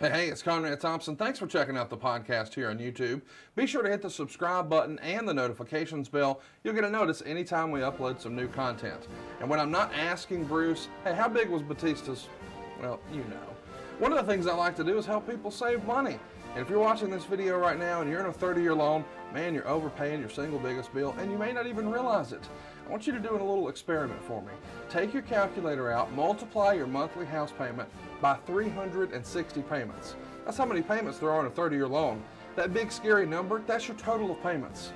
Hey, hey, it's Conrad Thompson. Thanks for checking out the podcast here on YouTube. Be sure to hit the subscribe button and the notifications bell. You'll get a notice anytime we upload some new content. And when I'm not asking Bruce, hey, how big was Batista's? Well, you know. One of the things I like to do is help people save money. And if you're watching this video right now and you're in a 30 year loan, man, you're overpaying your single biggest bill and you may not even realize it. I want you to do a little experiment for me. Take your calculator out, multiply your monthly house payment by 360 payments. That's how many payments there are in a 30 year loan. That big scary number, that's your total of payments.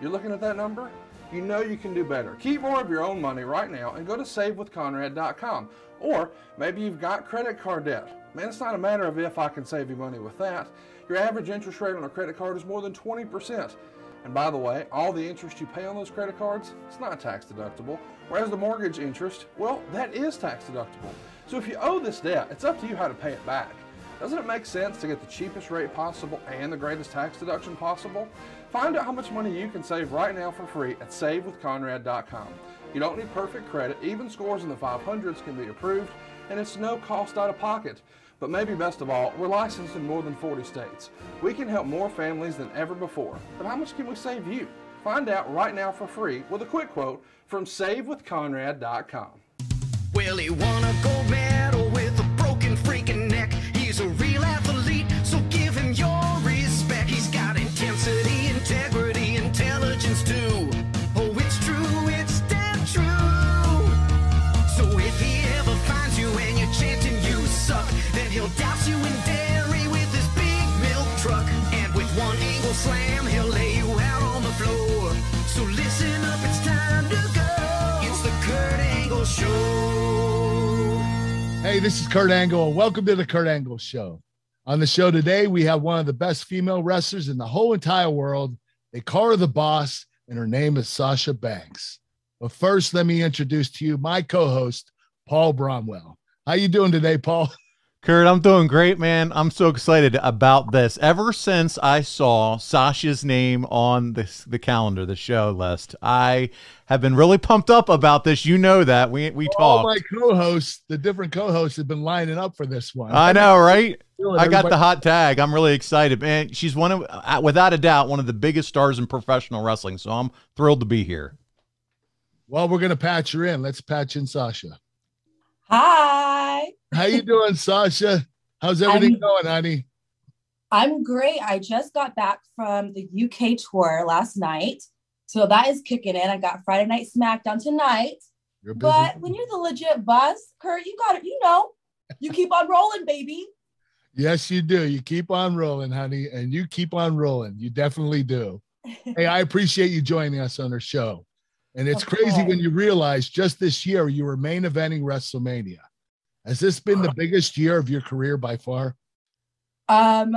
You're looking at that number? You know you can do better. Keep more of your own money right now and go to savewithconrad.com. Or maybe you've got credit card debt. Man, it's not a matter of if I can save you money with that. Your average interest rate on a credit card is more than 20%. And by the way, all the interest you pay on those credit cards, it's not tax deductible. Whereas the mortgage interest, well, that is tax deductible. So if you owe this debt, it's up to you how to pay it back. Doesn't it make sense to get the cheapest rate possible and the greatest tax deduction possible? Find out how much money you can save right now for free at savewithconrad.com. You don't need perfect credit, even scores in the 500s can be approved, and it's no cost out of pocket. But maybe best of all, we're licensed in more than 40 states. We can help more families than ever before. But how much can we save you? Find out right now for free with a quick quote from SaveWithConrad.com. Well, he won a gold medal this is Kurt Angle, and welcome to the Kurt Angle Show. On the show today, we have one of the best female wrestlers in the whole entire world. They call her the boss, and her name is Sasha Banks. But first, let me introduce to you my co-host, Paul Bromwell. How you doing today, Paul? Kurt, I'm doing great, man. I'm so excited about this. Ever since I saw Sasha's name on this the calendar, the show list, I have been really pumped up about this. You know that we we All talked. my co-hosts, the different co-hosts, have been lining up for this one. I know, right? I got the hot tag. I'm really excited, man. She's one of, uh, without a doubt, one of the biggest stars in professional wrestling. So I'm thrilled to be here. Well, we're gonna patch her in. Let's patch in Sasha. Hi, How you doing, Sasha? How's everything I'm- going, honey? I'm great. I just got back from the UK tour last night. So that is kicking in. I got Friday Night SmackDown tonight. But when you're the legit boss, Kurt, you got it. You know, you keep on rolling, baby. Yes, you do. You keep on rolling, honey, and you keep on rolling. You definitely do. hey, I appreciate you joining us on our show. And it's Of crazy when you realize just this year you were main eventing WrestleMania. Has this been the biggest year of your career by far? Um,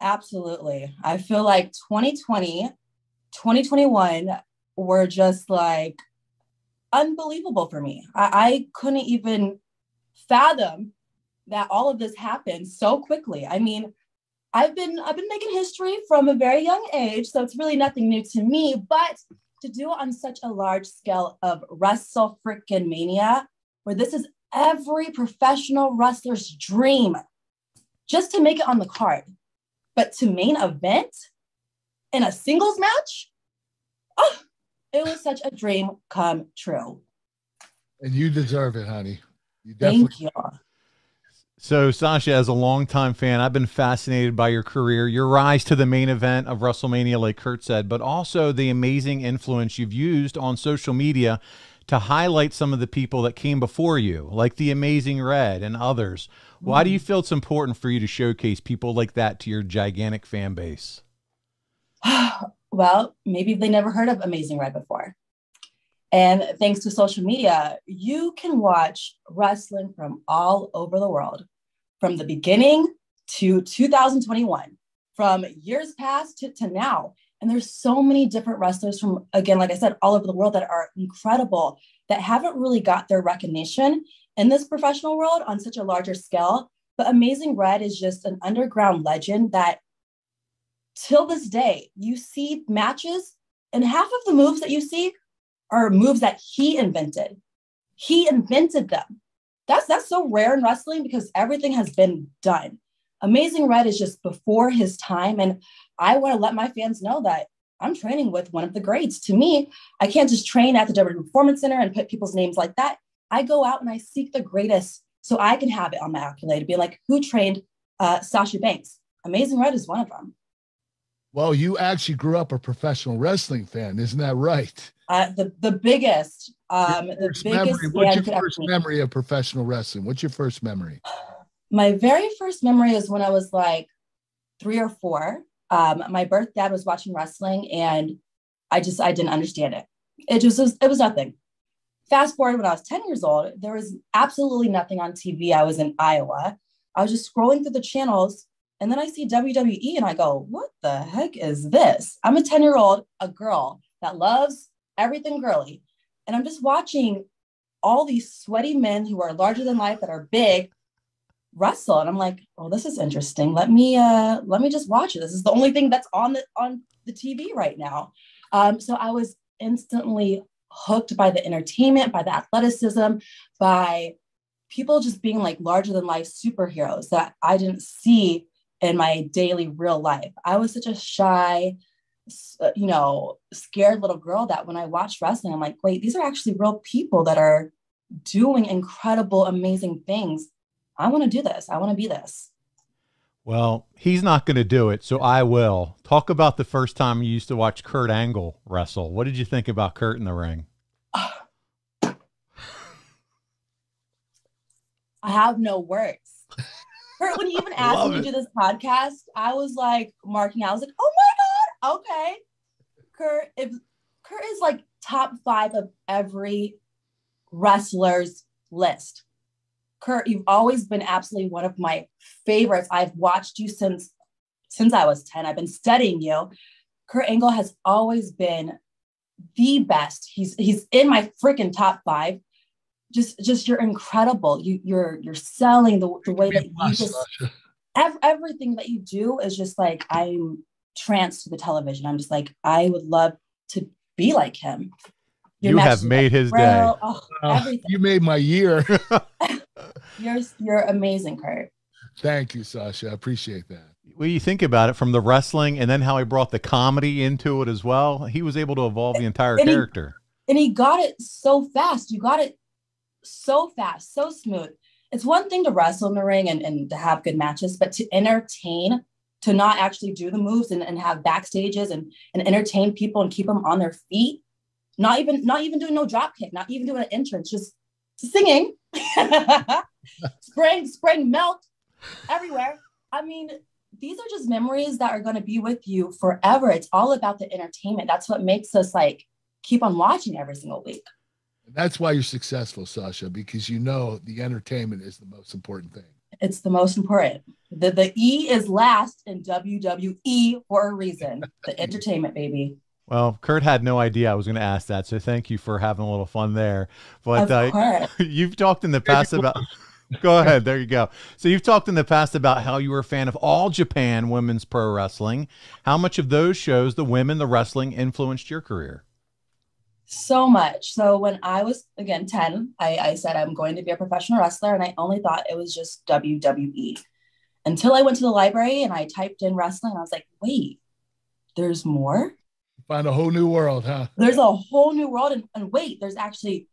absolutely. I feel like 2020, 2021 were just like unbelievable for me. I, I couldn't even fathom that all of this happened so quickly. I mean, I've been I've been making history from a very young age, so it's really nothing new to me. But to do it on such a large scale of Wrestle Frickin' Mania, where this is every professional wrestler's dream, just to make it on the card, but to main event in a singles match, oh, it was such a dream come true. And you deserve it, honey. You definitely Thank you. So, Sasha, as a longtime fan, I've been fascinated by your career, your rise to the main event of WrestleMania, like Kurt said, but also the amazing influence you've used on social media to highlight some of the people that came before you, like the Amazing Red and others. Why do you mm. feel it's important for you to showcase people like that to your gigantic fan base? well, maybe they never heard of Amazing Red before. And thanks to social media, you can watch wrestling from all over the world, from the beginning to 2021, from years past to, to now. And there's so many different wrestlers from, again, like I said, all over the world that are incredible that haven't really got their recognition in this professional world on such a larger scale. But Amazing Red is just an underground legend that till this day, you see matches, and half of the moves that you see are moves that he invented. He invented them. That's that's so rare in wrestling because everything has been done. Amazing Red is just before his time. And I want to let my fans know that I'm training with one of the greats. To me, I can't just train at the WWE Performance Center and put people's names like that. I go out and I seek the greatest so I can have it on my accolade to be like, who trained uh, Sasha Banks? Amazing Red is one of them. Well, you actually grew up a professional wrestling fan, isn't that right? Uh, the the biggest, um, the biggest. Memory, what's your first memory of professional wrestling? What's your first memory? My very first memory is when I was like three or four. Um, my birth dad was watching wrestling, and I just I didn't understand it. It just was it was nothing. Fast forward when I was ten years old, there was absolutely nothing on TV. I was in Iowa. I was just scrolling through the channels and then I see WWE and I go, what the heck is this? I'm a 10 year old, a girl that loves everything girly. And I'm just watching all these sweaty men who are larger than life that are big wrestle. And I'm like, oh, this is interesting. Let me uh let me just watch it. This is the only thing that's on the on the TV right now. Um, so I was instantly hooked by the entertainment, by the athleticism, by people just being like larger than life superheroes that I didn't see in my daily real life. I was such a shy, Uh, you know, scared little girl that when I watched wrestling, I'm like, wait, these are actually real people that are doing incredible, amazing things. I want to do this. I want to be this. Well, he's not going to do it, so I will. Talk about the first time you used to watch Kurt Angle wrestle. What did you think about Kurt in the ring? I have no words. Kurt, when you even asked me to do this podcast, I was like marking out. I was like, oh my God, okay. Kurt, if Kurt is like top five of every wrestler's list. Kurt, you've always been absolutely one of my favorites. I've watched you since since I was 10. I've been studying you. Kurt Angle has always been the best. He's he's in my freaking top five just just you're incredible you you're you're selling the, the way that you just ev- everything that you do is just like i'm tranced to the television. I'm just like i would love to be like him. Your you have made his day. Oh, uh, you made my year. You're you're amazing kurt. Thank you sasha. I appreciate that. When you think about it from the wrestling and then how he brought the comedy into it as well. He was able to evolve the entire and character. he, and he got it so fast. You got it so fast, so smooth. It's one thing to wrestle in the ring and, and to have good matches, but to entertain, to not actually do the moves and, and have backstages and, and entertain people and keep them on their feet. Not even not even doing no drop kick, not even doing an entrance, just singing, spraying spraying milk everywhere. I mean, these are just memories that are going to be with you forever. It's all about the entertainment. That's what makes us like keep on watching every single week. That's why you're successful, Sasha, because you know the entertainment is the most important thing. It's the most important. The the E is last in WWE for a reason. The entertainment, baby. Well, Kurt had no idea I was going to ask that, so thank you for having a little fun there. But uh, you've talked in the past about. go ahead. There you go. So you've talked in the past about how you were a fan of all Japan women's pro wrestling. How much of those shows, the women, the wrestling, influenced your career? So much. So when I was again 10, I, I said I'm going to be a professional wrestler, and I only thought it was just WWE until I went to the library and I typed in wrestling. And I was like, wait, there's more. Find a whole new world, huh? There's a whole new world, and, and wait, there's actually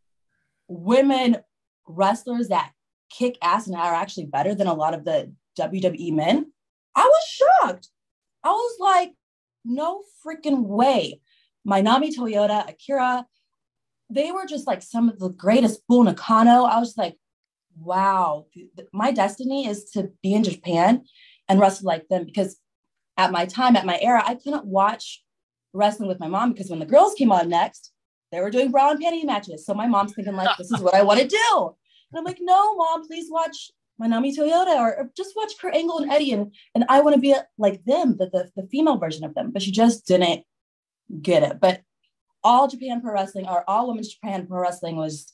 women wrestlers that kick ass and are actually better than a lot of the WWE men. I was shocked. I was like, no freaking way. Manami Toyota, Akira, they were just like some of the greatest. Bull Nakano. I was like, wow, my destiny is to be in Japan and wrestle like them because at my time, at my era, I couldn't watch wrestling with my mom because when the girls came on next, they were doing bra and panty matches. So my mom's thinking like, this is what I want to do. And I'm like, no, mom, please watch Manami Toyota or, or just watch Kurt Angle and Eddie. And, and I want to be like them, the, the, the female version of them. But she just didn't get it. But all Japan Pro Wrestling or all women's Japan Pro Wrestling was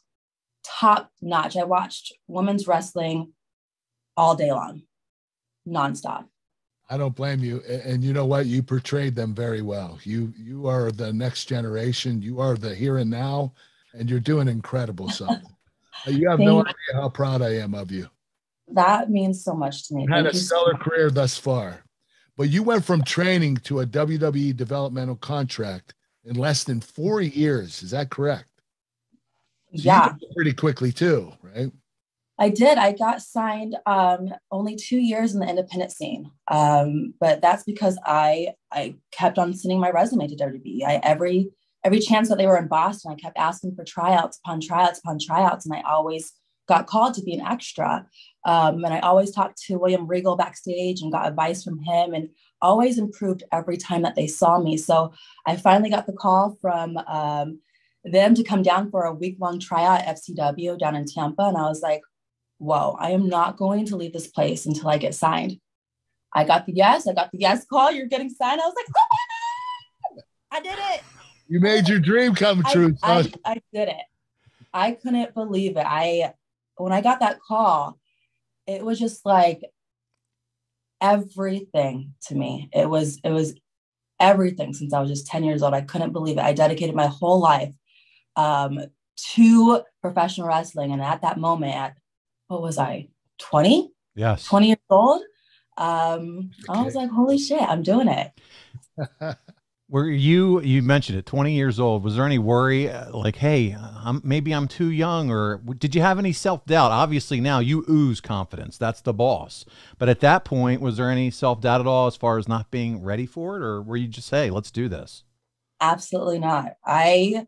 top notch. I watched women's wrestling all day long, nonstop. I don't blame you. And you know what? You portrayed them very well. You you are the next generation. You are the here and now, and you're doing incredible stuff. you have no idea how proud I am of you. that means so much to me. You've had Thank a you so stellar much. career thus far, but you went from training to a WWE developmental contract in less than four years. Is that correct? So Yeah, pretty quickly too, right? I did. I got signed um, only two years in the independent scene, um, but that's because I I kept on sending my resume to WWE. I every every chance that they were in Boston, I kept asking for tryouts upon tryouts upon tryouts, and I always got called to be an extra. Um, and I always talked to William Regal backstage and got advice from him, and always improved every time that they saw me. So I finally got the call from um, them to come down for a week long tryout at FCW down in Tampa, and I was like whoa, I am not going to leave this place until I get signed. I got the yes, I got the yes call, you're getting signed. I was like, oh my God, I did it. You made your dream come true. I, Sasha. I did it. I couldn't believe it. I, when I got that call, it was just like everything to me. It was, it was everything since I was just 10 years old. I couldn't believe it. I dedicated my whole life um, to professional wrestling. And at that moment, at what was I, 20? Yes. 20 years old. Um, I was like, holy shit, I'm doing it. Were you you mentioned it, 20 years old. Was there any worry uh, like, hey, I'm, maybe I'm too young or did you have any self-doubt? Obviously now you ooze confidence. That's the boss. But at that point, was there any self-doubt at all as far as not being ready for it or were you just, hey, let's do this? Absolutely not. I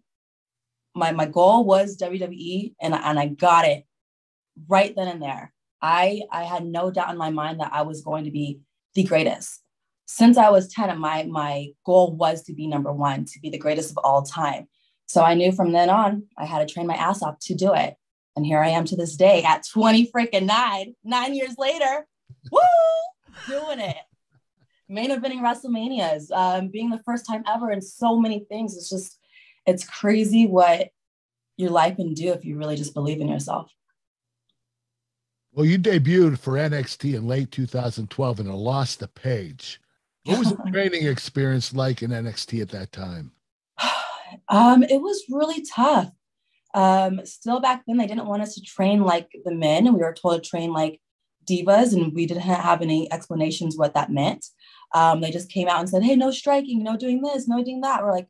my my goal was WWE and and I got it right then and there. I I had no doubt in my mind that I was going to be the greatest. Since I was 10, my my goal was to be number 1, to be the greatest of all time. So I knew from then on I had to train my ass off to do it. And here I am to this day at 20 freaking 9, 9 years later. Woo! Doing it. main eventing WrestleManias, um, being the first time ever in so many things. It's just, it's crazy what your life can do if you really just believe in yourself. Well, you debuted for NXT in late 2012 and it lost the page. What was the training experience like in NXT at that time? um, it was really tough. Um, still back then, they didn't want us to train like the men, and we were told to train like divas, and we didn't have any explanations what that meant. Um, they just came out and said, "Hey, no striking, no doing this, no doing that." We're like,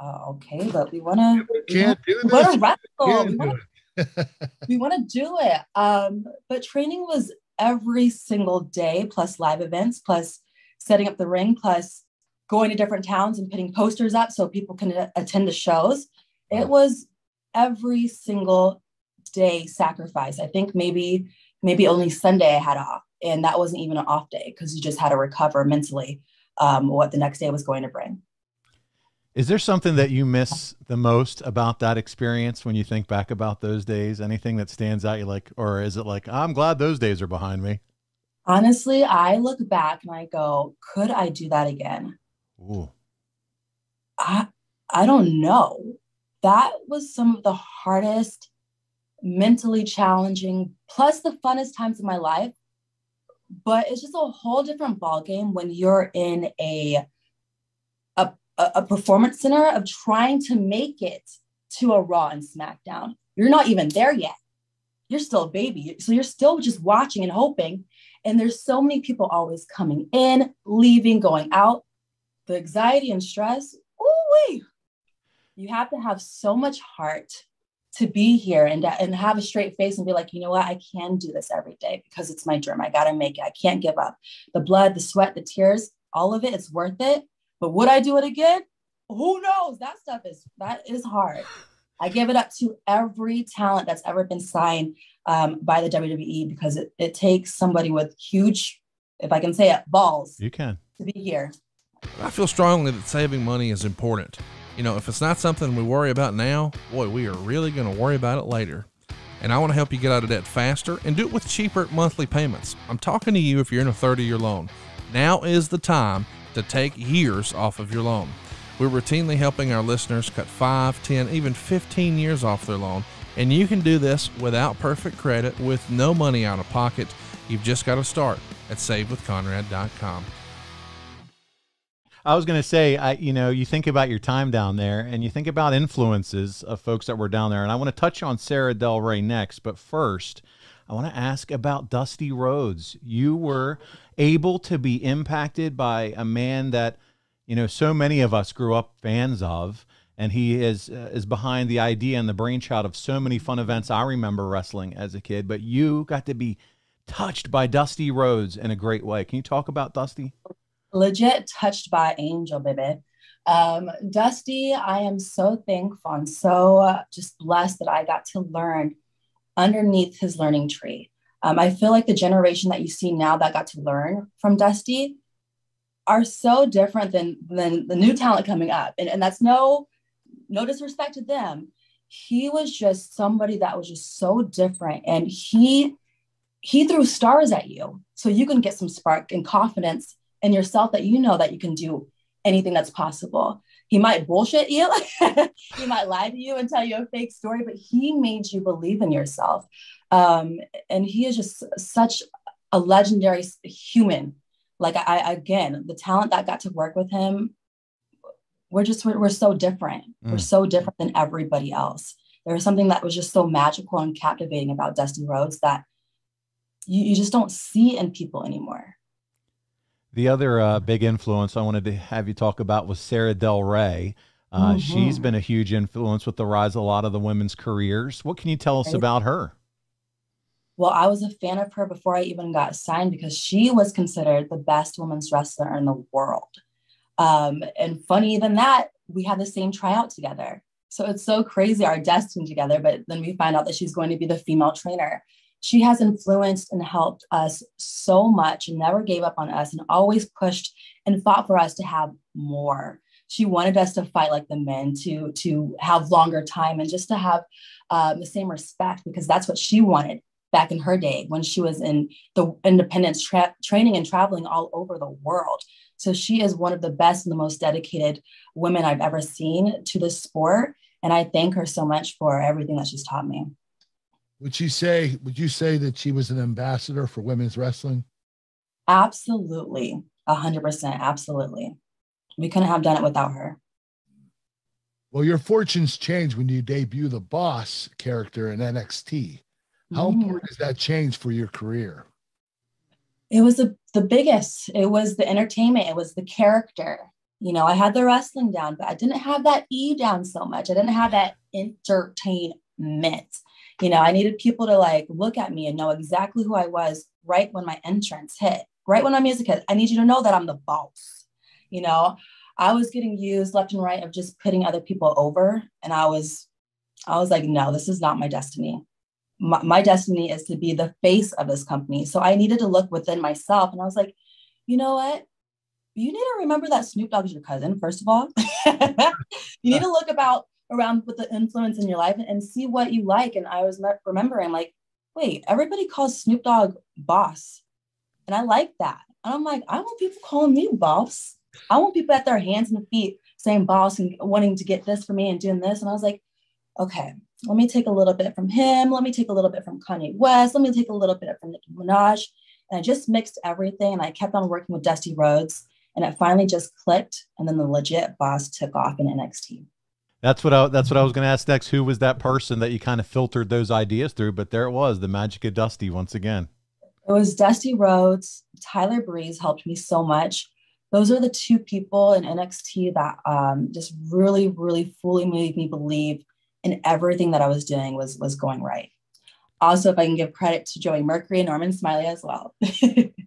uh, "Okay, but we want to, Can't do we want to wrestle. We do wanna it. we want to do it. Um, but training was every single day, plus live events, plus setting up the ring, plus going to different towns and putting posters up so people can attend the shows. It was every single day sacrifice. I think maybe maybe only Sunday I had off, and that wasn't even an off day because you just had to recover mentally um, what the next day was going to bring. Is there something that you miss the most about that experience when you think back about those days? Anything that stands out you like or is it like, I'm glad those days are behind me? Honestly, I look back and I go, could I do that again? Ooh. I I don't know. That was some of the hardest, mentally challenging, plus the funnest times of my life. But it's just a whole different ballgame when you're in a, a a performance center of trying to make it to a Raw and SmackDown. You're not even there yet. You're still a baby, so you're still just watching and hoping. And there's so many people always coming in, leaving, going out. The anxiety and stress. Ooh, you have to have so much heart to be here and, and have a straight face and be like, you know what, I can do this every day because it's my dream. I got to make it. I can't give up. The blood, the sweat, the tears, all of it, it's worth it. But would I do it again? Who knows? That stuff is that is hard. I give it up to every talent that's ever been signed um, by the WWE because it, it takes somebody with huge, if I can say it, balls You can. to be here. I feel strongly that saving money is important. You know, if it's not something we worry about now, boy, we are really going to worry about it later. And I want to help you get out of debt faster and do it with cheaper monthly payments. I'm talking to you if you're in a 30 year loan. Now is the time to take years off of your loan. We're routinely helping our listeners cut 5, 10, even 15 years off their loan. And you can do this without perfect credit with no money out of pocket. You've just got to start at savewithconrad.com. I was going to say, I, you know, you think about your time down there and you think about influences of folks that were down there. And I want to touch on Sara Del Rey next. But first, I want to ask about Dusty Rhodes. You were able to be impacted by a man that, you know, so many of us grew up fans of, and he is uh, is behind the idea and the brainchild of so many fun events I remember wrestling as a kid. But you got to be touched by Dusty Rhodes in a great way. Can you talk about Dusty? Legit touched by angel, baby. Um, Dusty, I am so thankful and so uh, just blessed that I got to learn underneath his learning tree. Um, I feel like the generation that you see now that got to learn from Dusty are so different than than the new talent coming up, and, and that's no no disrespect to them. He was just somebody that was just so different, and he he threw stars at you so you can get some spark and confidence in yourself that you know that you can do anything that's possible. He might bullshit you, he might lie to you and tell you a fake story, but he made you believe in yourself. Um, and he is just such a legendary human. Like I, again, the talent that got to work with him, we're just we're, we're so different. Mm. We're so different than everybody else. There was something that was just so magical and captivating about Dusty Rhodes that you, you just don't see in people anymore. The other uh, big influence I wanted to have you talk about was Sara Del Rey. Uh, mm-hmm. She's been a huge influence with the rise of a lot of the women's careers. What can you tell us about her? Well, I was a fan of her before I even got signed because she was considered the best women's wrestler in the world. Um, and funny than that, we had the same tryout together. So it's so crazy our destiny together. But then we find out that she's going to be the female trainer she has influenced and helped us so much and never gave up on us and always pushed and fought for us to have more she wanted us to fight like the men to to have longer time and just to have um, the same respect because that's what she wanted back in her day when she was in the independence tra- training and traveling all over the world so she is one of the best and the most dedicated women i've ever seen to the sport and i thank her so much for everything that she's taught me would you say would you say that she was an ambassador for women's wrestling? Absolutely. A hundred percent. Absolutely. We couldn't have done it without her. Well, your fortunes change when you debut the boss character in NXT. How important is that change for your career? It was the, the biggest. It was the entertainment. It was the character. You know, I had the wrestling down, but I didn't have that E down so much. I didn't have that entertainment you know i needed people to like look at me and know exactly who i was right when my entrance hit right when my music hit i need you to know that i'm the boss you know i was getting used left and right of just putting other people over and i was i was like no this is not my destiny my, my destiny is to be the face of this company so i needed to look within myself and i was like you know what you need to remember that Snoop Dogg is your cousin, first of all. you need to look about around with the influence in your life and see what you like. And I was remembering, like, wait, everybody calls Snoop Dogg boss. And I like that. And I'm like, I want people calling me boss. I want people at their hands and feet saying boss and wanting to get this for me and doing this. And I was like, okay, let me take a little bit from him. Let me take a little bit from Kanye West. Let me take a little bit from Nicki Minaj. And I just mixed everything and I kept on working with Dusty Rhodes. And it finally just clicked. And then the legit boss took off in NXT. That's what I that's what I was going to ask next. Who was that person that you kind of filtered those ideas through? But there it was, the magic of Dusty once again. It was Dusty Rhodes. Tyler Breeze helped me so much. Those are the two people in NXT that um, just really, really fully made me believe in everything that I was doing was was going right also if I can give credit to Joey Mercury and Norman Smiley as well.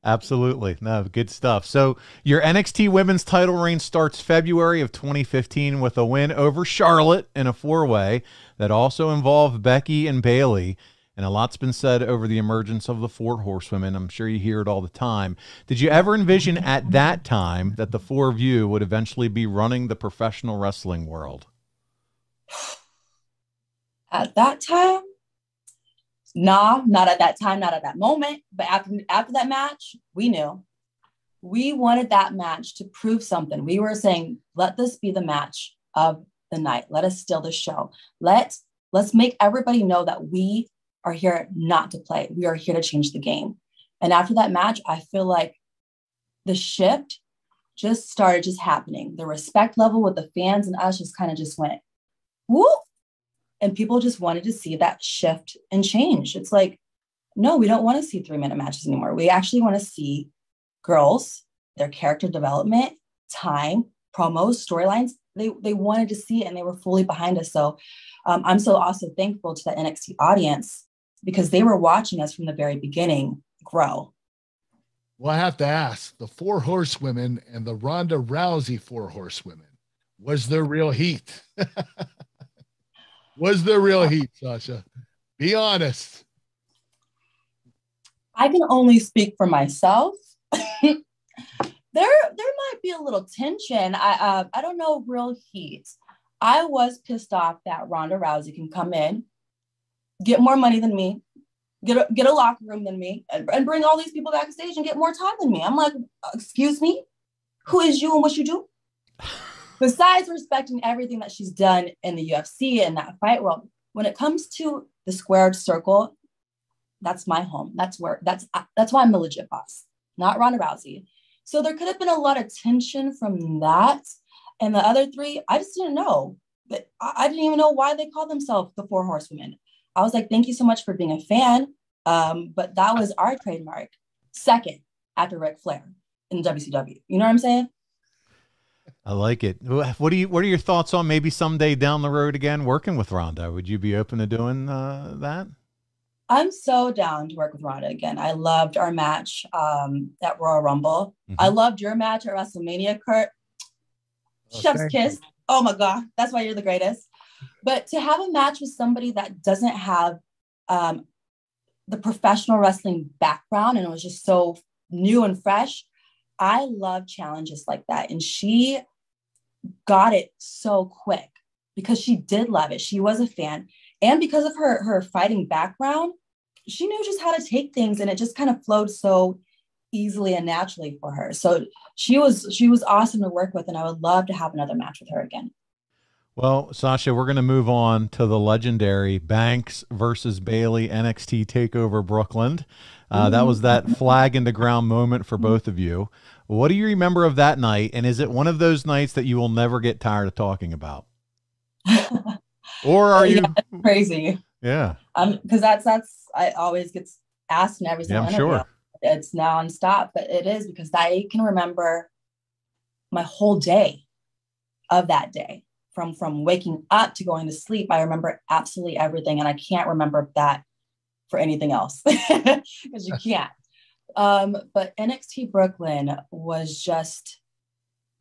Absolutely. No, good stuff. So your NXT women's title reign starts February of 2015 with a win over Charlotte in a four-way that also involved Becky and Bayley. And a lot's been said over the emergence of the four horsewomen. I'm sure you hear it all the time. Did you ever envision at that time that the four of you would eventually be running the professional wrestling world? At that time, nah, not at that time, not at that moment. But after after that match, we knew. We wanted that match to prove something. We were saying, let this be the match of the night. Let us steal the show. Let let's make everybody know that we are here not to play. We are here to change the game. And after that match, I feel like the shift just started just happening. The respect level with the fans and us just kind of just went whoop and people just wanted to see that shift and change it's like no, we don't want to see three minute matches anymore. We actually want to see girls, their character development, time, promos, storylines. They, they wanted to see it and they were fully behind us. So um, I'm so also thankful to the NXT audience because they were watching us from the very beginning grow. Well, I have to ask the four horsewomen and the Ronda Rousey four horsewomen, was there real heat? was there real heat, Sasha? Be honest. I can only speak for myself. there, there might be a little tension. I, uh, I don't know real heat. I was pissed off that Ronda Rousey can come in, get more money than me, get a, get a locker room than me, and, and bring all these people backstage and get more time than me. I'm like, excuse me, who is you and what you do? Besides respecting everything that she's done in the UFC and that fight world, when it comes to the squared circle, that's my home. That's where that's that's why I'm the legit boss, not Ronda Rousey. So there could have been a lot of tension from that. And the other three, I just didn't know. But I, didn't even know why they called themselves the Four Horsewomen. I was like, thank you so much for being a fan. Um, but that was our trademark. Second, after Ric Flair in WCW. You know what I'm saying? I like it. What do you? What are your thoughts on maybe someday down the road again working with Ronda? Would you be open to doing uh, that? I'm so down to work with Ronda again. I loved our match um, at Royal Rumble. Mm-hmm. I loved your match at WrestleMania, Kurt. Oh, Chef's kiss. You. Oh my God, that's why you're the greatest. But to have a match with somebody that doesn't have um, the professional wrestling background and it was just so new and fresh, I love challenges like that. And she got it so quick because she did love it. She was a fan. And because of her her fighting background, she knew just how to take things and it just kind of flowed so easily and naturally for her. So she was she was awesome to work with and I would love to have another match with her again. Well, Sasha, we're going to move on to the legendary Banks versus Bayley NXT Takeover Brooklyn. Uh, that was that flag in the ground moment for both of you. What do you remember of that night? And is it one of those nights that you will never get tired of talking about? or are you yeah, crazy? Yeah. Um, because that's that's I always gets asked in every single yeah, I'm interview. Sure. It's nonstop, but it is because I can remember my whole day of that day from from waking up to going to sleep i remember absolutely everything and i can't remember that for anything else because you can't um, but nxt brooklyn was just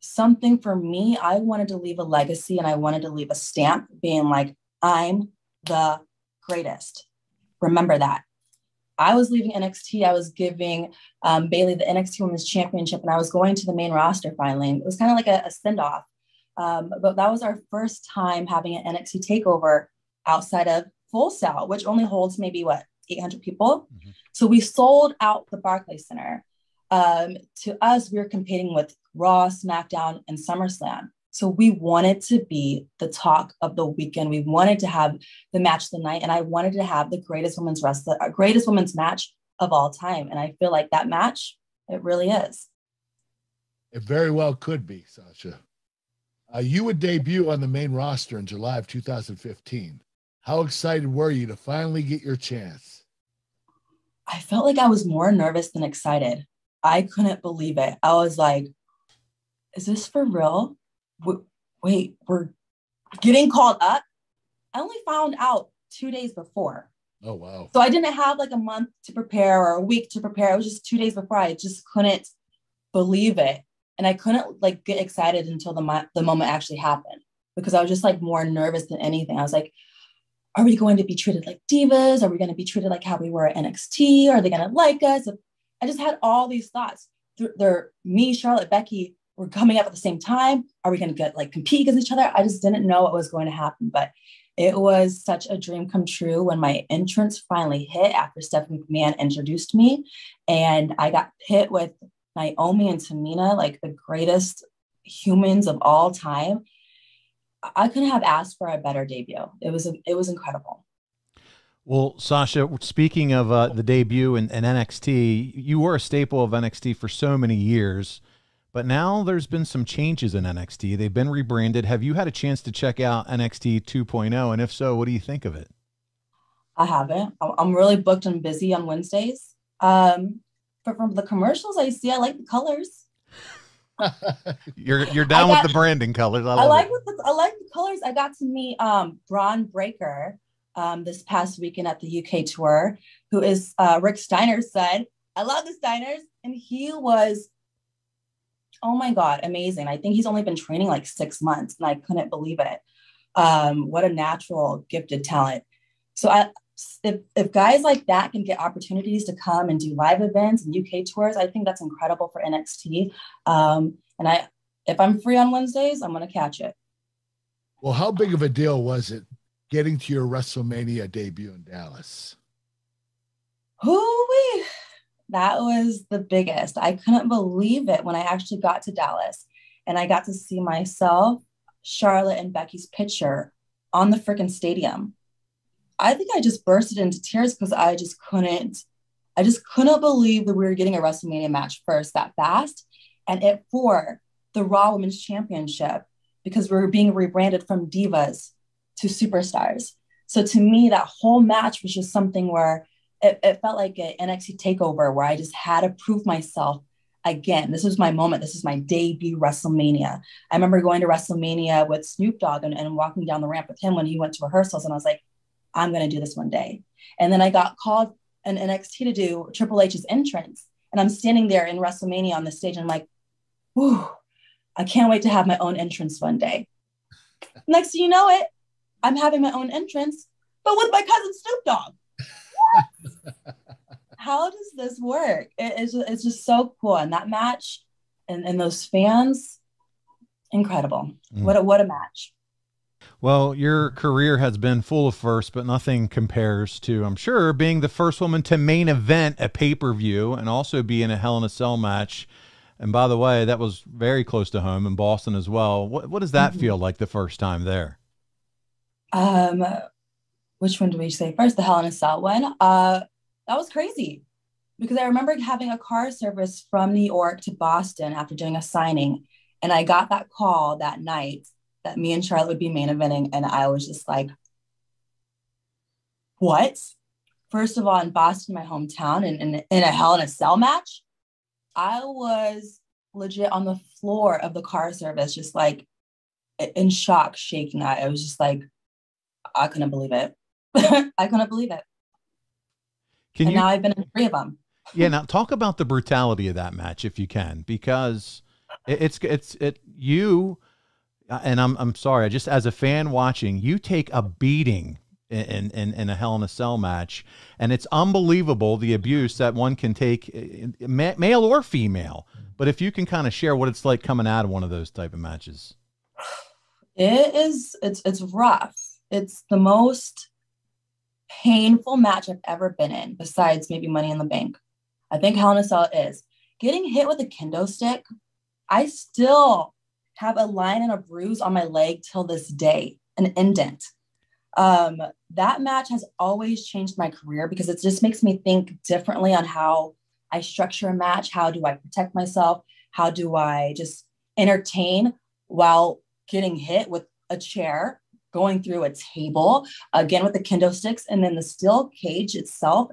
something for me. I wanted to leave a legacy and i wanted to leave a stamp being like i'm the greatest. Remember that. I was leaving nxt i was giving um, bayley the nxt women's championship and i was going to the main roster finally. It was kind of like a, a send-off. Um, but that was our first time having an NXT takeover outside of Full Sail, which only holds maybe what 800 people. Mm-hmm. So we sold out the Barclays Center. Um, to us, we were competing with Raw, SmackDown, and SummerSlam. So we wanted to be the talk of the weekend. We wanted to have the match of the night, and I wanted to have the greatest women's wrestler, uh, greatest women's match of all time. And I feel like that match, it really is. It very well could be, Sasha. Uh, you would debut on the main roster in July of 2015. How excited were you to finally get your chance? I felt like I was more nervous than excited. I couldn't believe it. I was like, is this for real? wait, we're getting called up? I only found out two days before. Oh, wow. So I didn't have like a month to prepare or a week to prepare. It was just two days before. I just couldn't believe it and I couldn't like get excited until the mo- the moment actually happened because I was just like more nervous than anything. I was like, are we going to be treated like divas? Are we going to be treated like how we were at NXT? Are they going to like us? I just had all these thoughts. They're me, Charlotte, Becky were coming up at the same time. Are we going to get like compete against each other? I just didn't know what was going to happen, but it was such a dream come true when my entrance finally hit after Stephanie McMahon introduced me, and I got hit with Naomi and Tamina, like the greatest humans of all time. I couldn't have asked for a better debut. It was it was incredible. Well, Sasha, speaking of uh, the debut in, in, NXT, you were a staple of NXT for so many years, but now there's been some changes in NXT. They've been rebranded. Have you had a chance to check out NXT 2.0? And if so, what do you think of it? I haven't. I'm I'm really booked and busy on Wednesdays. Um, but from the commercials I see, I like the colors. You're you're down got- with the branding colors. I, I like the, I like the colors. I got to meet um Bron Breakker um this past weekend at the UK tour, who is uh Rick Steiner's son. I love the Steiners, and he was oh my god, amazing. I think he's only been training like six months, and I couldn't believe it. Um, what a natural gifted talent. So I if if guys like that can get opportunities to come and do live events and UK tours, I think that's incredible for NXT. Um, and I if I'm free on Wednesdays, I'm gonna catch it. Well, how big of a deal was it getting to your WrestleMania debut in Dallas? Hoo-wee. That was the biggest. I couldn't believe it when I actually got to Dallas and I got to see myself, Charlotte, and Becky's picture on the freaking stadium. I think I just bursted into tears because I just couldn't, I just couldn't believe that we were getting a WrestleMania match first that fast and it for the Raw Women's Championship because we were being rebranded from divas to superstars. So to me, that whole match was just something where it, it felt like an NXT takeover where I just had to prove myself again. This was my moment. This is my debut WrestleMania. I remember going to WrestleMania with Snoop Dogg and, and walking down the ramp with him when he went to rehearsals. And I was like, I'm going to do this one day. And then I got called an NXT to do Triple H's entrance. And I'm standing there in WrestleMania on the stage. And I'm like, whew, I can't wait to have my own entrance one day. Next thing you know it, I'm having my own entrance, but with my cousin Snoop Dogg. How does this work? It- it's, just, it's just so cool. And that match and, and those fans, incredible. Mm. What a what a match. Well, your career has been full of firsts, but nothing compares to, I'm sure, being the first woman to main event a pay per view and also be in a Hell in a Cell match. And by the way, that was very close to home in Boston as well. What, what does that Mhm. feel like the first time there? Um, which one do we say first? The Hell in a Cell one. Uh, that was crazy because I remember having a car service from New York to Boston after doing a signing, and I got that call that night that me and Charlotte would be main eventing, and I was just like, "What?" First of all, in Boston, my hometown, and in, in a Hell in a Cell match, I was legit on the floor of the car service, just like in shock, shaking. I, I was just like, I couldn't believe it. I couldn't believe it. Can and you now I've been in three of them. Yeah, now talk about the brutality of that match if you can, because it, it's it's it you, and I'm I'm sorry, I just as a fan watching, you take a beating in in, in a Hell in a Cell match, and it's unbelievable the abuse that one can take, uh, male or female. But if you can kind of share what it's like coming out of one of those type of matches, It is it's it's rough. It's the most painful match I've ever been in, besides maybe Money in the Bank. I think Hell in a Cell is. Getting hit with a kendo stick, I still have a line and a bruise on my leg till this day, an indent. Um, that match has always changed my career because it just makes me think differently on how I structure a match. How do I protect myself? How do I just entertain while getting hit with a chair, going through a table, again with the kendo sticks, and then the steel cage itself.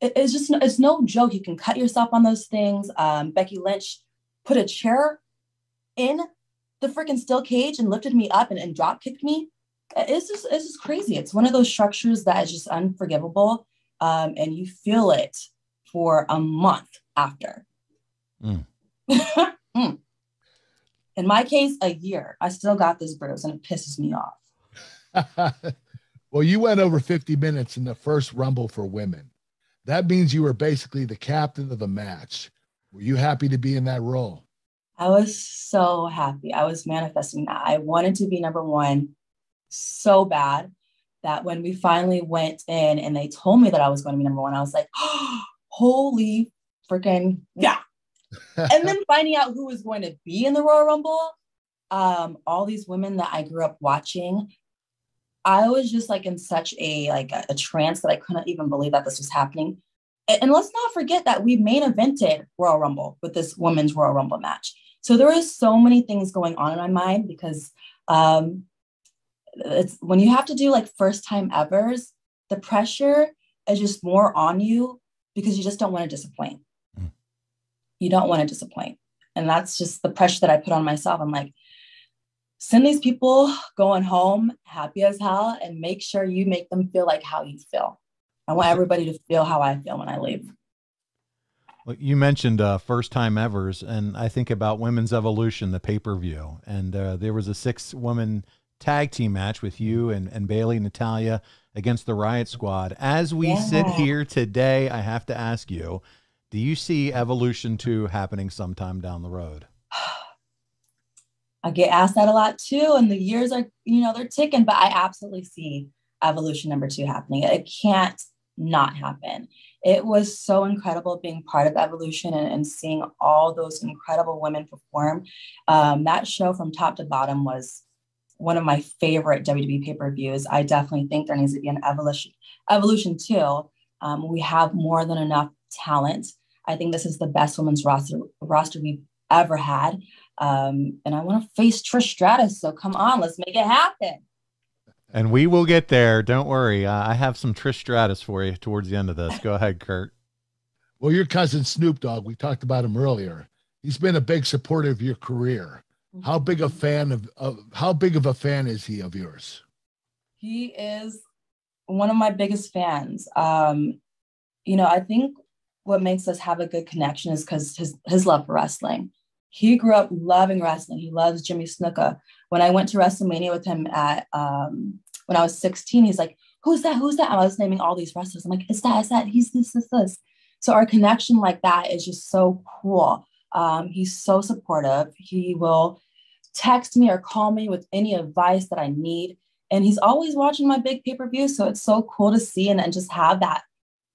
it- it's just it's no joke. You can cut yourself on those things. Um, Becky Lynch put a chair in the freaking steel cage and lifted me up and, and drop kicked me. It's just it's just crazy. It's one of those structures that is just unforgivable, um, and you feel it for a month after. Mm. Mm. In my case, a year. I still got this bruise, and it pisses me off. well, you went over 50 minutes in the first Rumble for women. That means you were basically the captain of the match. Were you happy to be in that role? I was so happy. I was manifesting that. I wanted to be number one so bad that when we finally went in and they told me that I was going to be number one, I was like, holy freaking yeah. and then finding out who was going to be in the Royal Rumble, um, all these women that I grew up watching, I was just like in such a like a, a trance that I couldn't even believe that this was happening. And, and let's not forget that we main evented Royal Rumble with this women's Royal Rumble match. So there is so many things going on in my mind because um, it's when you have to do like first time evers, the pressure is just more on you because you just don't want to disappoint. Mm. You don't want to disappoint. And that's just the pressure that I put on myself. I'm like, send these people going home happy as hell and make sure you make them feel like how you feel. I want everybody to feel how I feel when I leave. Well, you mentioned uh, first time evers, and I think about Women's Evolution, the pay per view. And uh, there was a six woman tag team match with you and, and Bayley Natalya against the Riot Squad. As we yeah. sit here today, I have to ask you do you see Evolution 2 happening sometime down the road? I get asked that a lot too, and the years are, you know, they're ticking, but I absolutely see Evolution number two happening. It can't not happen. It was so incredible being part of Evolution and, and seeing all those incredible women perform. Um, that show from top to bottom was one of my favorite WWE pay per views. I definitely think there needs to be an evolution, evolution too. Um, we have more than enough talent. I think this is the best women's roster roster we've ever had. Um, and I want to face Trish Stratus. So come on, let's make it happen. And we will get there. Don't worry. Uh, I have some Trish Stratus for you towards the end of this. Go ahead, Kurt. Well, your cousin Snoop Dogg, we talked about him earlier. He's been a big supporter of your career. How big a fan of, of how big of a fan is he of yours? He is one of my biggest fans. Um, you know, I think what makes us have a good connection is because his his love for wrestling. He grew up loving wrestling. He loves Jimmy Snuka. When I went to WrestleMania with him at um, when I was 16, he's like, "Who's that? Who's that?" I was naming all these wrestlers. I'm like, "Is that? Is that? He's this, this, this." So our connection like that is just so cool. Um, he's so supportive. He will text me or call me with any advice that I need. And he's always watching my big pay per view. So it's so cool to see and, and just have that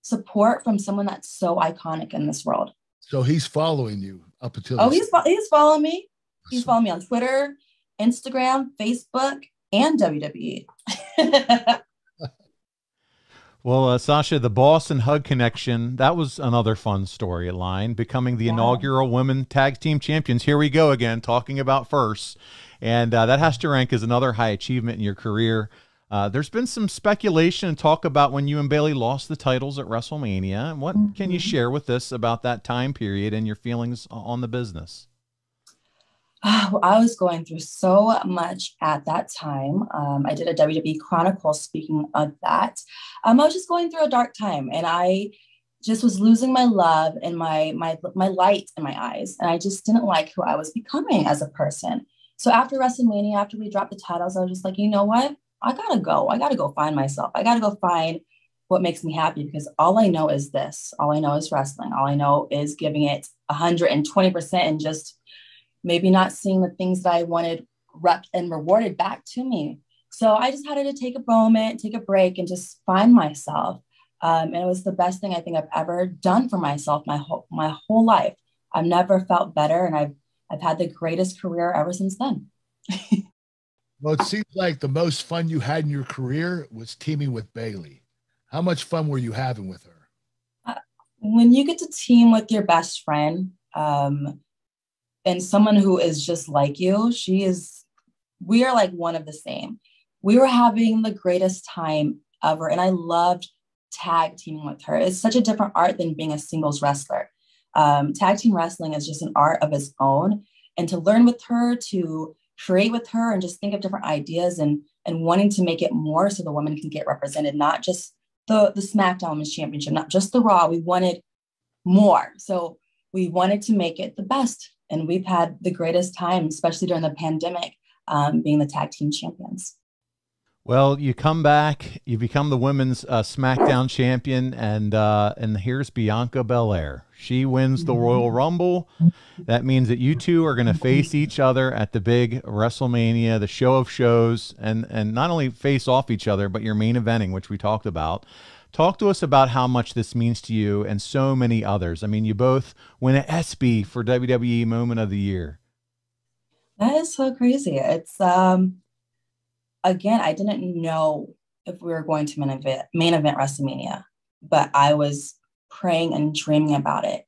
support from someone that's so iconic in this world. So he's following you up until. Oh, he's, he's following me. He's following me on Twitter, Instagram, Facebook, and WWE. Well, uh, Sasha, the Boss and Hug connection, that was another fun storyline, becoming the inaugural women tag team champions. Here we go again, talking about firsts. And uh, that has to rank as another high achievement in your career. Uh, there's been some speculation and talk about when you and Bayley lost the titles at WrestleMania. What mm -hmm. can you mm-hmm. share with us about that time period and your feelings on the business? oh, I was going through so much at that time. Um, I did a WWE Chronicle speaking of that. Um, I was just going through a dark time and I just was losing my love and my my my light in my eyes. And I just didn't like who I was becoming as a person. So after WrestleMania, after we dropped the titles, I was just like, you know what? I gotta go. I gotta go find myself. I gotta go find what makes me happy because all I know is this. All I know is wrestling. All I know is giving it 120% and just maybe not seeing the things that I wanted and rewarded back to me. So I just had to take a moment, take a break, and just find myself. Um, and it was the best thing I think I've ever done for myself my whole my whole life. I've never felt better, and I've I've had the greatest career ever since then. well, it seems like the most fun you had in your career was teaming with Bayley. How much fun were you having with her? Uh, when you get to team with your best friend, um, and someone who is just like you, she is, we are like one of the same. We were having the greatest time ever. And I loved tag teaming with her. It's such a different art than being a singles wrestler. Um, tag team wrestling is just an art of its own. And to learn with her, to create with her, and just think of different ideas and and wanting to make it more so the women can get represented, not just the the SmackDown Women's Championship, not just the Raw. We wanted more. So we wanted to make it the best and we've had the greatest time, especially during the pandemic, um, being the tag team champions. Well, you come back, you become the women's uh, SmackDown champion, and uh, and here's Bianca Belair. She wins the Royal Rumble. That means that you two are going to face each other at the big WrestleMania, the show of shows, and and not only face off each other, but your main eventing, which we talked about. Talk to us about how much this means to you and so many others. I mean, you both win an ESPY for WWE Moment of the Year. That is so crazy. It's um again, I didn't know if we were going to main event, main event WrestleMania, but I was praying and dreaming about it.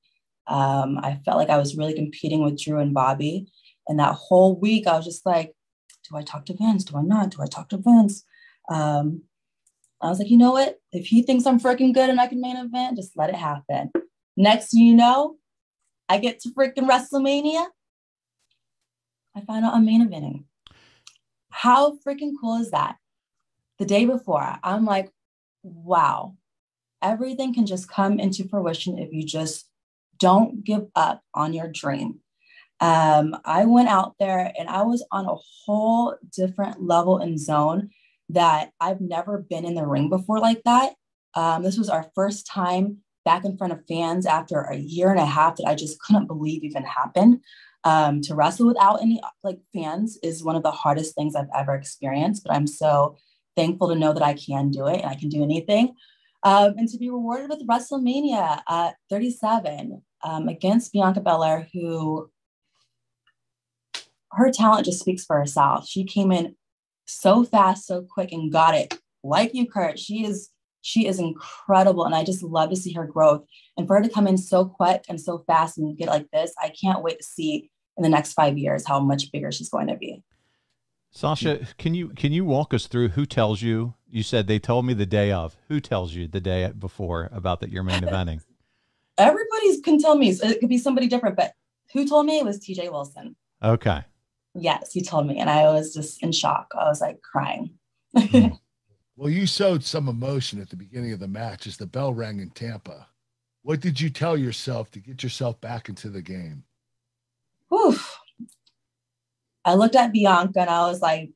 Um, I felt like I was really competing with Drew and Bobby. And that whole week, I was just like, do I talk to Vince? Do I not? Do I talk to Vince? Um, I was like, you know what? If he thinks I'm freaking good and I can main event, just let it happen. Next you know, I get to freaking WrestleMania. I find out I'm main eventing. How freaking cool is that? The day before, I'm like, wow, everything can just come into fruition if you just don't give up on your dream. Um, I went out there and I was on a whole different level and zone that I've never been in the ring before like that. Um, this was our first time back in front of fans after a year and a half that I just couldn't believe even happened. Um, to wrestle without any like fans is one of the hardest things I've ever experienced, but I'm so thankful to know that I can do it and I can do anything. Um, and to be rewarded with WrestleMania at 37 um, against Bianca Belair, who her talent just speaks for herself. She came in so fast, so quick, and got it. Like you, Kurt, she is she is incredible, and I just love to see her growth. And for her to come in so quick and so fast and get like this, I can't wait to see in the next five years how much bigger she's going to be. Sasha, can you can you walk us through who tells you? You said they told me the day of. Who tells you the day before about that you're main eventing? Everybody can tell me. It could be somebody different, but who told me it was TJ Wilson. Okay. Yes, he told me, and I was just in shock. I was like crying. Mm. well, you showed some emotion at the beginning of the match as the bell rang in Tampa. What did you tell yourself to get yourself back into the game? Oof. I looked at Bianca and I was like,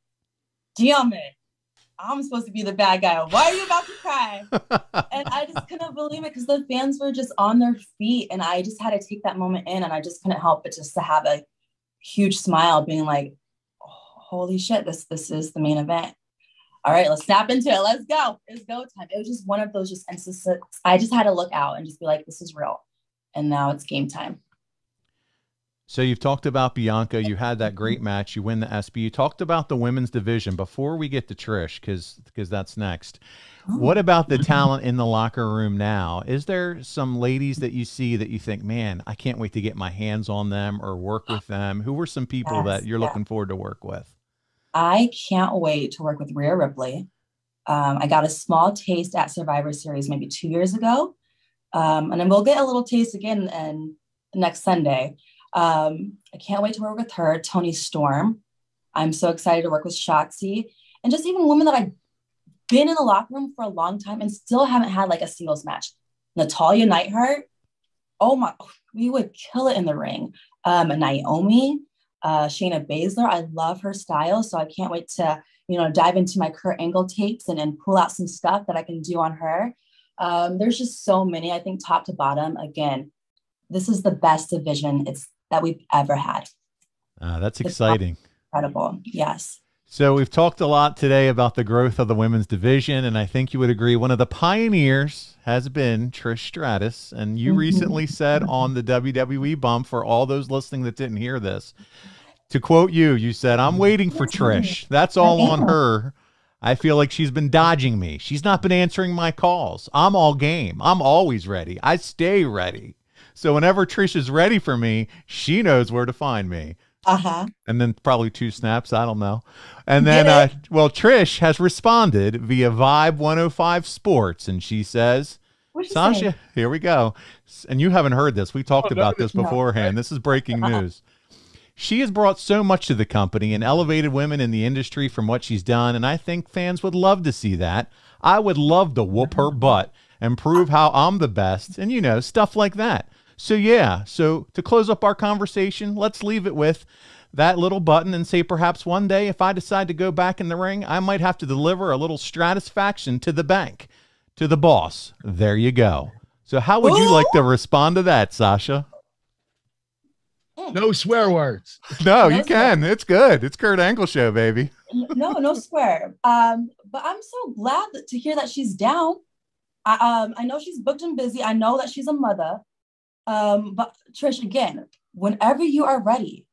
damn it. I'm supposed to be the bad guy. Why are you about to cry? and I just couldn't believe it because the fans were just on their feet. And I just had to take that moment in and I just couldn't help but just to have a huge smile, being like, oh, holy shit, this this is the main event. All right, let's snap into it. Let's go. It's go time. It was just one of those just instances. I just had to look out and just be like, this is real. And now it's game time. So you've talked about Bianca. You had that great match. You win the ESPY. You talked about the women's division. Before we get to Trish, because because that's next. Oh. What about the talent in the locker room now? Is there some ladies that you see that you think, man, I can't wait to get my hands on them or work with them? Who were some people yes, that you're yeah. looking forward to work with? I can't wait to work with Rhea Ripley. Um, I got a small taste at Survivor Series maybe two years ago, um, and then we'll get a little taste again and next Sunday. Um, I can't wait to work with her, Toni Storm. I'm so excited to work with Shotzi and just even women that I've been in the locker room for a long time and still haven't had like a singles match. Natalya Neidhart, oh my, we would kill it in the ring. Um, Naomi, uh, Shayna Baszler, I love her style. So I can't wait to, you know, dive into my Kurt Angle tapes and, and pull out some stuff that I can do on her. Um, there's just so many, I think top to bottom. Again, this is the best division. It's that we've ever had. Uh, that's it's exciting. Incredible. Yes. So we've talked a lot today about the growth of the women's division, and I think you would agree one of the pioneers has been Trish Stratus. And you mm-hmm. recently said on the WWE bump for all those listening that didn't hear this, to quote you, you said, "I'm waiting for Trish. That's all on her." I feel like she's been dodging me. She's not been answering my calls. I'm all game. I'm always ready. I stay ready. So whenever Trish is ready for me, she knows where to find me. Uh-huh. And then probably two snaps. I don't know. And then, uh, well, Trish has responded via Vibe 105 Sports, and she says, Sasha, say? here we go. And you haven't heard this. We talked oh, about this beforehand. This is breaking uh-huh. news. She has brought so much to the company and elevated women in the industry from what she's done, and I think fans would love to see that. I would love to whoop her butt and prove how I'm the best, and you know, stuff like that. So, yeah, so to close up our conversation, let's leave it with that little button and say perhaps one day if I decide to go back in the ring, I might have to deliver a little Stratusfaction to the bank, to the boss. There you go. So, how would you like to respond to that, Sasha? No swear words. No, you can. It's good. It's Kurt Angle show, baby. no, no swear. Um, but I'm so glad to hear that she's down. I um I know she's booked and busy. I know that she's a mother. Um, but Trish, again, whenever you are ready,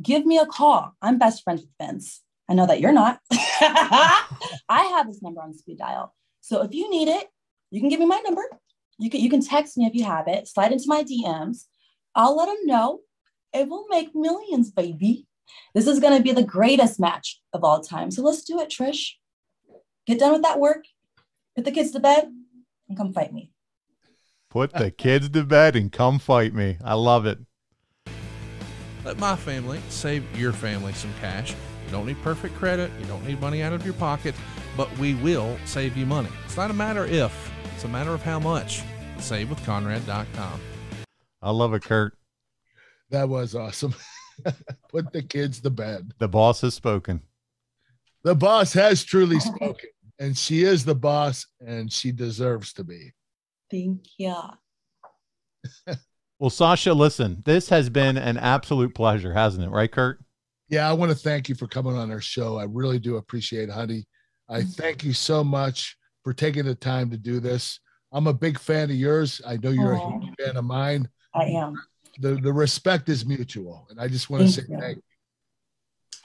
give me a call. I'm best friends with Vince. I know that you're not. I have this number on speed dial. So if you need it, you can give me my number. You can you can text me if you have it. Slide into my DMs. I'll let him know. It will make millions, baby. This is going to be the greatest match of all time. So let's do it, Trish. Get done with that work. put the kids to bed and come fight me. Put the kids to bed and come fight me. I love it. Let my family save your family some cash. You don't need perfect credit, you don't need money out of your pocket, but we will save you money. It's not a matter if, it's a matter of how much. SaveWithConrad.com. I love it, Kurt. That was awesome. Put the kids to bed. The boss has spoken. The boss has truly spoken, and she is the boss, and she deserves to be. Thank you. Well, Sasha, listen, this has been an absolute pleasure, hasn't it? Right, Kurt? Yeah, I want to thank you for coming on our show. I really do appreciate it, honey. I thank you so much for taking the time to do this. I'm a big fan of yours. I know you're Aw. a huge fan of mine. I am. The the respect is mutual, and I just want to say Thank you. thank you.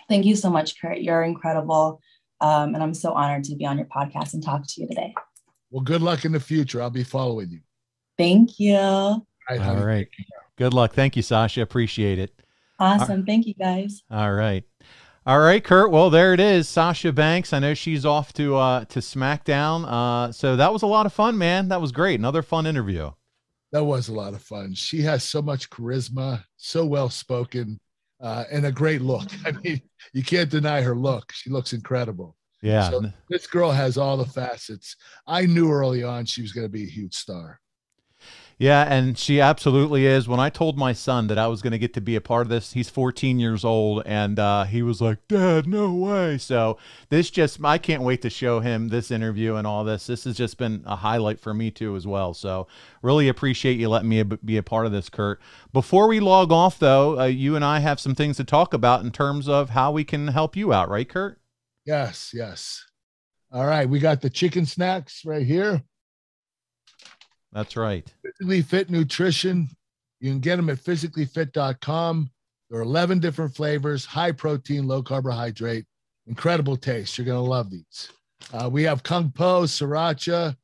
Thank you so much, Kurt. You're incredible. Um, and I'm so honored to be on your podcast and talk to you today. Well, good luck in the future. I'll be following you. Thank you. All right. All right. Good luck. Thank you, Sasha. Appreciate it. Awesome. Thank you guys. All right. All right, Kurt. Well, there it is. Sasha Banks. I know she's off to uh to SmackDown. Uh so that was a lot of fun, man. That was great. Another fun interview. That was a lot of fun. She has so much charisma, so well spoken, uh, and a great look. I mean, you can't deny her look. She looks incredible. Yeah. So this girl has all the facets. I knew early on she was going to be a huge star. Yeah, and she absolutely is. When I told my son that I was going to get to be a part of this, he's 14 years old, and uh, he was like, "Dad, no way!" So this just—I can't wait to show him this interview and all this. This has just been a highlight for me too, as well. So really appreciate you letting me be a part of this, Kurt. Before we log off, though, uh, you and I have some things to talk about in terms of how we can help you out, right, Kurt? Yes, yes. All right, we got the chicken snacks right here. That's right. Physically Fit Nutrition. You can get them at physicallyfit.com. There are 11 different flavors, high protein, low carbohydrate, incredible taste. You're going to love these. Uh, we have Kung Po, Sriracha,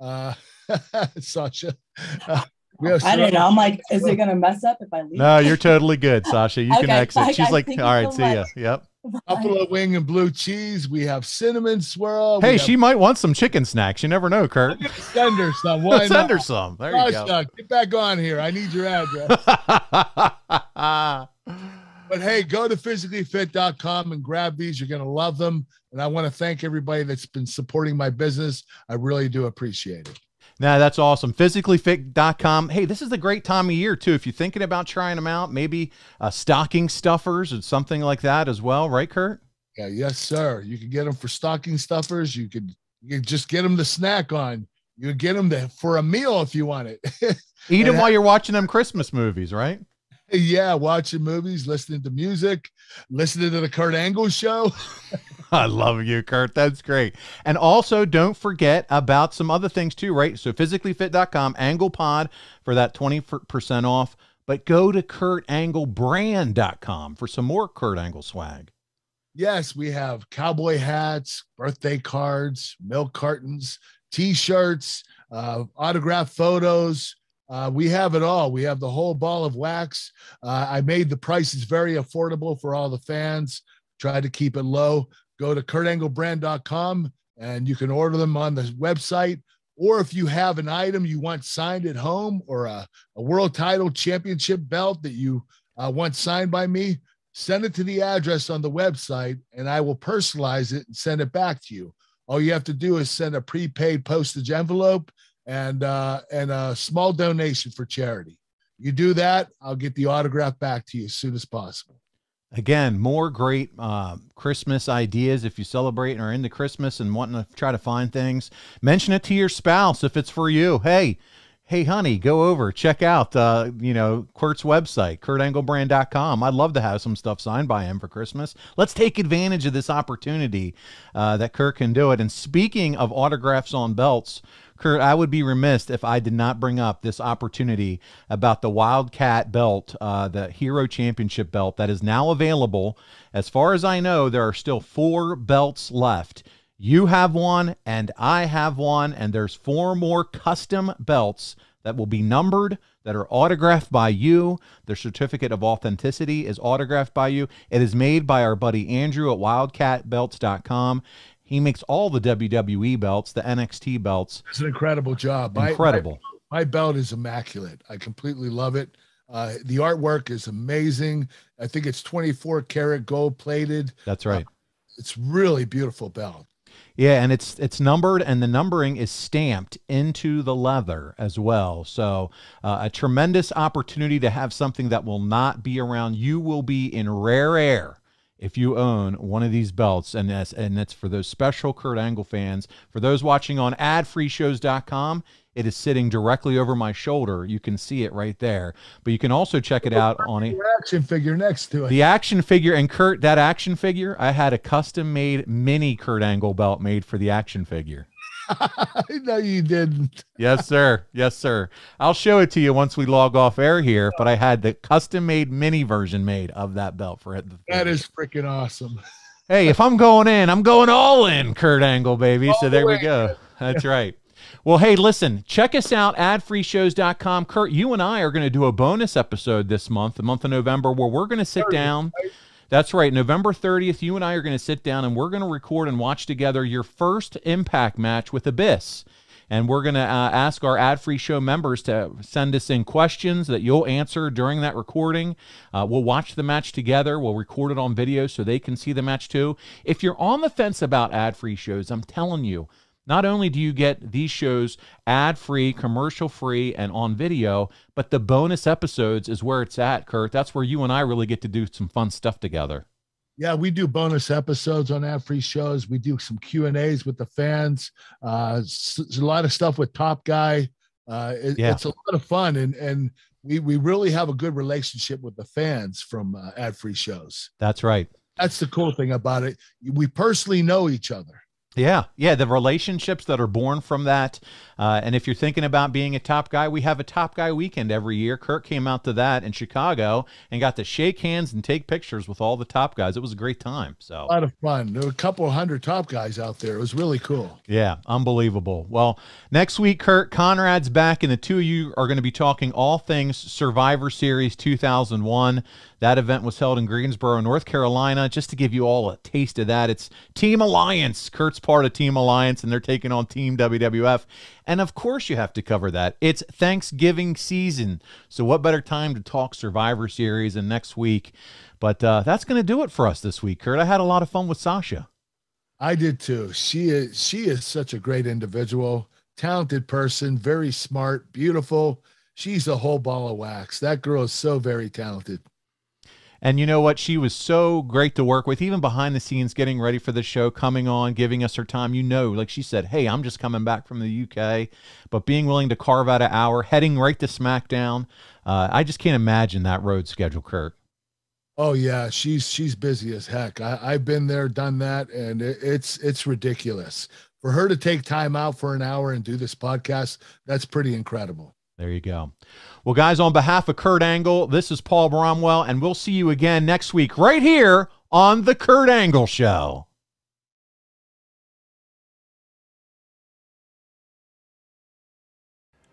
uh, Sasha. Uh, we have I don't know. I'm like, is it gonna mess up if I leave? No, you're totally good, Sasha. You can exit. bye, She's guys. like, Thank "All so see ya." Yep. Buffalo wing and blue cheese. We have cinnamon swirl. Hey, have- she might want some chicken snacks. You never know, Kurt. send her some. Why Send not? her some. There you go. Sasha, get back on here. I need your address. But hey, go to physicallyfit.com and grab these. You're going to love them. And I want to thank everybody that's been supporting my business. I really do appreciate it. Nah, that's awesome. Physicallyfit.com. Hey, this is a great time of year, too. If you're thinking about trying them out, maybe uh, stocking stuffers or something like that as well, right, Kurt? Yeah, yes, sir. You can get them for stocking stuffers. You could you just get them to snack on. You get them to, for a meal if you want it. Eat them while you're watching them Christmas movies, right? Yeah, watching movies, listening to music, listening to the Kurt Angle show. I love you, Kurt. That's great. And also, don't forget about some other things too, right? So, physicallyfit.com, Angle Pod for that 20% off. But go to kurtanglebrand.com for some more Kurt Angle swag. Yes, we have cowboy hats, birthday cards, milk cartons, t-shirts, uh, autographed photos. Uh, we have it all. We have the whole ball of wax. Uh, I made the prices very affordable for all the fans. Tried to keep it low. Go to kurtanglebrand.com and you can order them on the website. Or if you have an item you want signed at home or a, a world title championship belt that you uh, want signed by me, send it to the address on the website and I will personalize it and send it back to you. All you have to do is send a prepaid postage envelope and uh, and a small donation for charity. You do that, I'll get the autograph back to you as soon as possible. Again, more great uh, Christmas ideas if you celebrate and are into Christmas and wanting to try to find things. Mention it to your spouse if it's for you. Hey, hey, honey, go over, check out, uh, you know, Kurt's website, kurtanglebrand.com. I'd love to have some stuff signed by him for Christmas. Let's take advantage of this opportunity uh, that Kurt can do it. And speaking of autographs on belts, Kurt, I would be remiss if I did not bring up this opportunity about the Wildcat belt, uh, the Hero Championship belt that is now available. As far as I know, there are still four belts left. You have one, and I have one, and there's four more custom belts that will be numbered, that are autographed by you. Their certificate of authenticity is autographed by you. It is made by our buddy Andrew at wildcatbelts.com. He makes all the WWE belts, the NXT belts. It's an incredible job. Incredible. My, my belt is immaculate. I completely love it. Uh, the artwork is amazing. I think it's 24 karat gold plated. That's right. It's really beautiful belt. Yeah, and it's it's numbered, and the numbering is stamped into the leather as well. So uh, a tremendous opportunity to have something that will not be around. You will be in rare air if you own one of these belts, and that's and that's for those special Kurt Angle fans. For those watching on AdFreeShows.com, it is sitting directly over my shoulder. You can see it right there, but you can also check it out on a action figure next to it. the action figure and Kurt, that action figure, I had a custom made mini Kurt Angle belt made for the action figure. no, you didn't. Yes, sir. Yes, sir. I'll show it to you once we log off air here, but I had the custom made mini version made of that belt for it. That is freaking awesome. Hey, if I'm going in, I'm going all in, Kurt Angle, baby. So there the we go. That's right. Well, hey, listen, check us out, at adfreeshows.com. Kurt, you and I are going to do a bonus episode this month, the month of November, where we're going to sit 30th, down. That's right. November 30th, you and I are going to sit down and we're going to record and watch together your first Impact match with Abyss. And we're going to uh, ask our ad free show members to send us in questions that you'll answer during that recording. Uh, we'll watch the match together. We'll record it on video so they can see the match too. If you're on the fence about ad free shows, I'm telling you, not only do you get these shows ad free, commercial free, and on video, but the bonus episodes is where it's at, Kurt. That's where you and I really get to do some fun stuff together. Yeah, we do bonus episodes on ad free shows. We do some Q and A's with the fans. Uh, a lot of stuff with Top Guy. Uh, it- Yeah. It's a lot of fun, and and we we really have a good relationship with the fans from uh, ad free shows. That's right. That's the cool thing about it. We personally know each other. Yeah, yeah, the relationships that are born from that. Uh, and if you're thinking about being a top guy, we have a top guy weekend every year. Kurt came out to that in Chicago and got to shake hands and take pictures with all the top guys. It was a great time. So A lot of fun. There were a couple hundred top guys out there. It was really cool. Yeah, unbelievable. Well, next week, Kurt Conrad's back, and the two of you are going to be talking all things Survivor Series 2001. That event was held in Greensboro, North Carolina. Just to give you all a taste of that, it's Team Alliance. Kurt's part of Team Alliance, and they're taking on Team WWF. And of course, you have to cover that. It's Thanksgiving season. So, what better time to talk Survivor Series and next week? But uh, that's going to do it for us this week, Kurt. I had a lot of fun with Sasha. I did too. She is she is such a great individual, talented person, very smart, beautiful. She's a whole ball of wax. That girl is so very talented. And you know what? She was so great to work with, even behind the scenes, getting ready for the show, coming on, giving us her time. You know, like she said, hey, I'm just coming back from the UK, but being willing to carve out an hour, heading right to SmackDown. Uh, I just can't imagine that road schedule, Kurt. Oh yeah, she's she's busy as heck. I, I've been there, done that, and it, it's it's ridiculous for her to take time out for an hour and do this podcast. That's pretty incredible. There you go. Well, guys, on behalf of Kurt Angle, this is Paul Bromwell, and we'll see you again next week right here on The Kurt Angle Show.